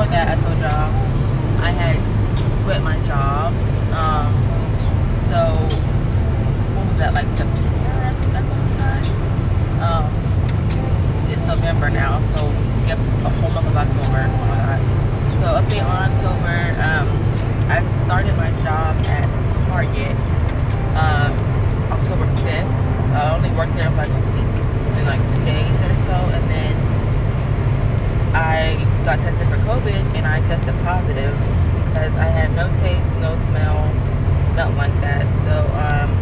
before that, I told y'all I had quit my job. Um, so when was that? Like September, I think I told you guys. Um, it's November now, so we skipped a whole month of October. Oh my god. So update on October. Um, I started my job at Target. Um, October 5th. I only worked there for like a week and like two days or so, and then I got tested for COVID and I tested positive because I had no taste, no smell, nothing like that. So, um,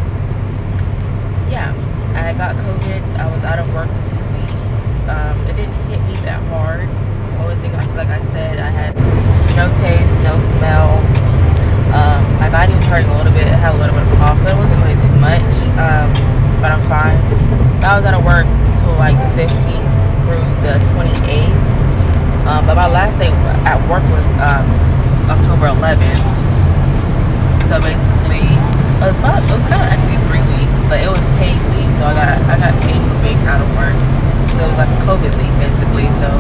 yeah, I got COVID. I was out of work for two weeks. Um, it didn't hit me that hard. Only thing, I, like I said, I had no taste, no smell. Um, my body was hurting a little bit. I had a little bit of cough, but it wasn't really too much. Um, but I'm fine. I was out of work till like the 15th through the 28th. Um, but my last day at work was um, October 11th. So basically, it was, about, it was kind of actually three weeks, but it was paid leave. So I got I got paid for being out of work. So it was like a COVID leave basically. So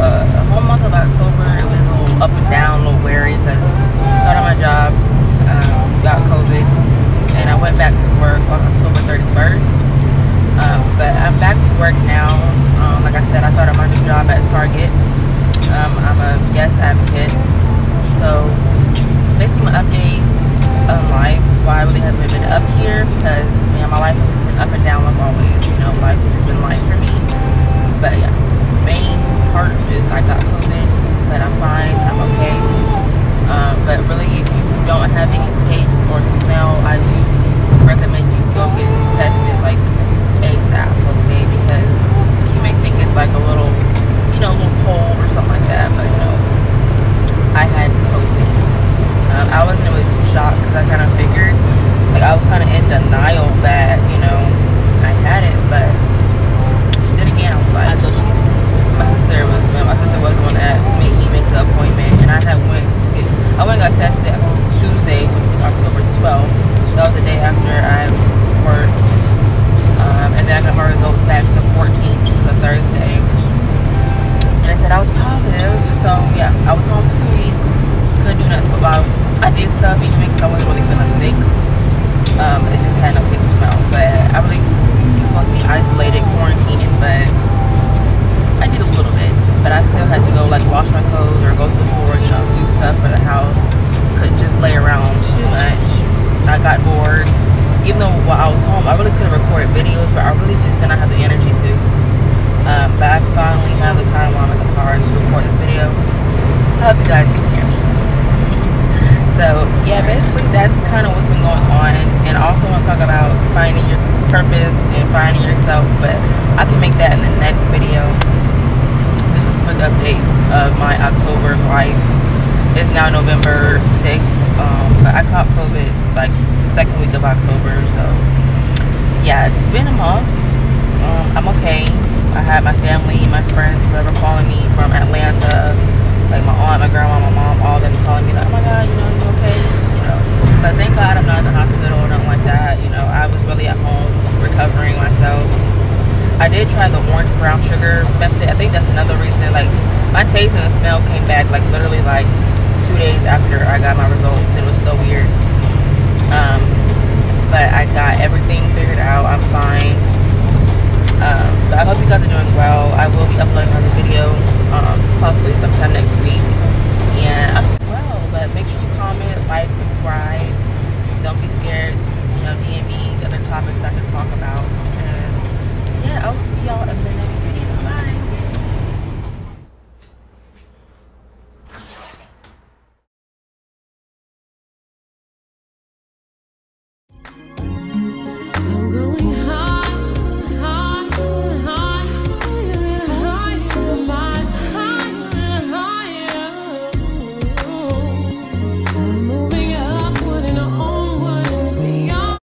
uh, the whole month of October, it was a little up and down, a little wary because started my job, um, got COVID, and I went back to work on October 31st. Um, but I'm back to work now. Um, like I said, I started my new job at Target. Um, I'm a guest advocate. So basically my update of life, why I really haven't been up here because man, my life has been up and down like always. You know, life I really could have recorded videos, but I really just didn't have the energy to. Um, but I finally have the time while I'm in the car to record this video. I hope you guys can hear me. So yeah, basically that's kind of what's been going on. And I also want to talk about finding your purpose and finding yourself, but I can make that in the next video just a quick update of my October life. It's now November 6th, um, but I caught COVID like the second week of October, so yeah, it's been a month. Um, I'm okay. I had my family, my friends, whoever calling me from Atlanta, like my aunt, my grandma, my mom, all of them calling me like, oh my god, you know, you okay? You know, but thank God I'm not in the hospital or nothing like that. You know, I was really at home recovering myself. I did try the orange brown sugar method. I think that's another reason. Like my taste and the smell came back like literally like two days after I got my results. It was so weird. Um, but I got everything figured